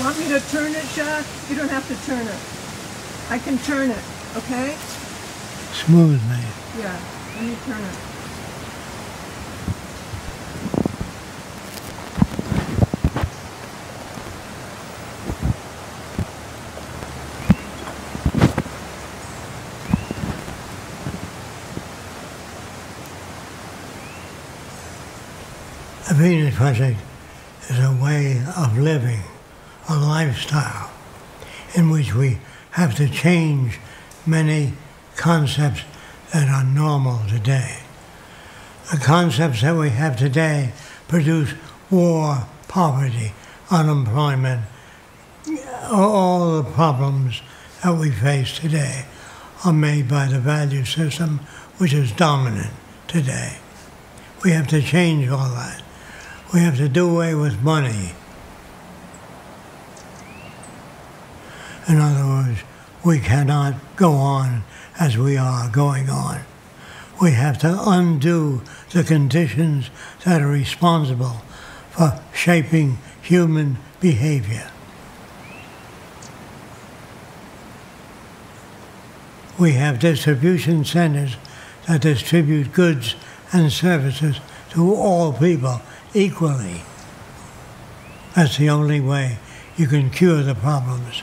Want me to turn it, Shah? You don't have to turn it. I can turn it, okay? Smoothly. Yeah, let me turn it. The Venus Project is a way of living, a lifestyle, in which we have to change many concepts that are normal today. The concepts that we have today produce war, poverty, unemployment, all the problems that we face today are made by the value system which is dominant today. We have to change all that. We have to do away with money. In other words, we cannot go on as we are going on. We have to undo the conditions that are responsible for shaping human behavior. We have distribution centers that distribute goods and services to all people equally. That's the only way you can cure the problems